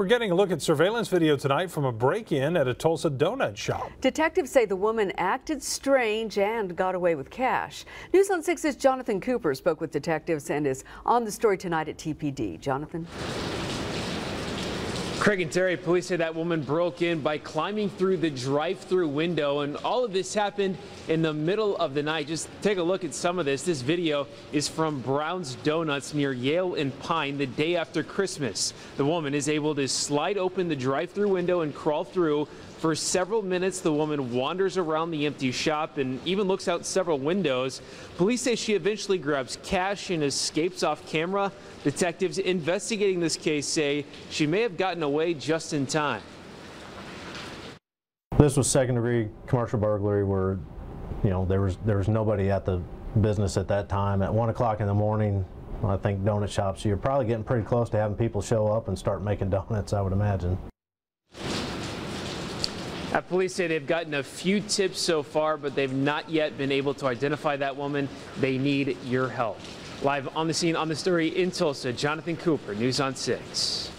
We're getting a look at surveillance video tonight from a break-in at a Tulsa donut shop. Detectives say the woman acted strange and got away with cash. News on 6's Jonathan Cooper spoke with detectives and is on the story tonight at TPD. Jonathan? Craig and Terry, police say that woman broke in by climbing through the drive-through window, and all of this happened in the middle of the night. Just take a look at some of this. This video is from Brown's Donuts near Yale and Pine the day after Christmas. The woman is able to slide open the drive-through window and crawl through. For several minutes, the woman wanders around the empty shop and even looks out several windows. Police say she eventually grabs cash and escapes off camera. Detectives investigating this case say she may have gotten away just in time. This was second degree commercial burglary where, you know, there was there was nobody at the business at that time. At one o'clock in the morning, I think donut shops, you're probably getting pretty close to having people show up and start making donuts, I would imagine. Uh, police say they've gotten a few tips so far, but they've not yet been able to identify that woman. They need your help. Live on the scene on the story in Tulsa, Jonathan Cooper, News on 6.